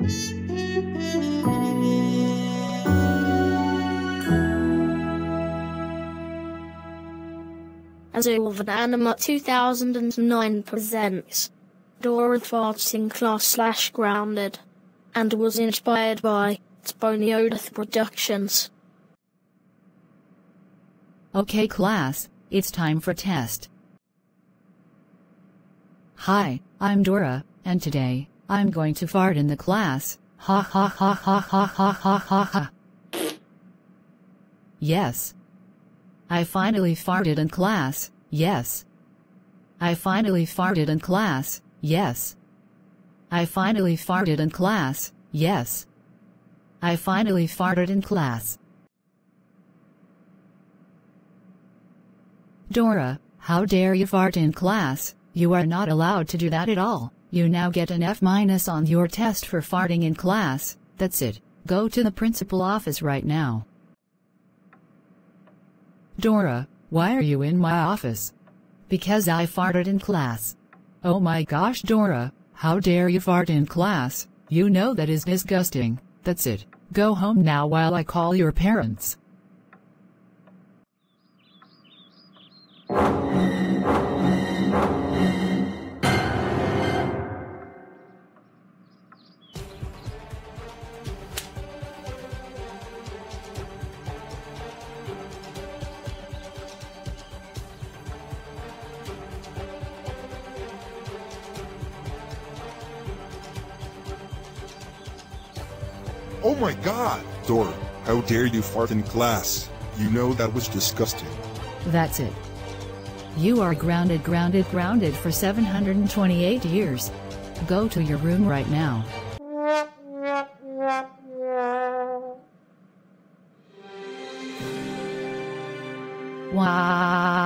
As of Anima 2009 presents Dora Farts in Class slash Grounded and was inspired by Tboneodeth Productions. Okay class, it's time for test. Hi, I'm Dora, and today, I'm going to fart in the class. Ha ha ha ha ha ha ha ha ha. Yes. I finally farted in class, yes. I finally farted in class, yes. I finally farted in class, yes. I finally farted in class. Dora, how dare you fart in class? You are not allowed to do that at all. You now get an F minus on your test for farting in class. That's it. Go to the principal office right now. Dora, why are you in my office? Because I farted in class. Oh my gosh Dora, how dare you fart in class? You know that is disgusting. That's it. Go home now while I call your parents. Oh my god! Dora, how dare you fart in class? You know that was disgusting. That's it. You are grounded grounded grounded for 728 years. Go to your room right now. Wow.